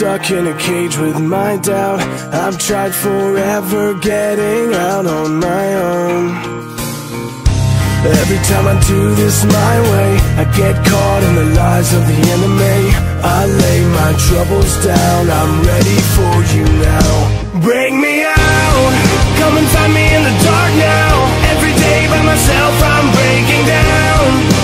stuck in a cage with my doubt. I've tried forever getting out on my own. Every time I do this my way I get caught in the lies of the enemy. I lay my troubles down. I'm ready for you now. Bring me out. Come and find me in the dark now. Every day by myself I'm breaking down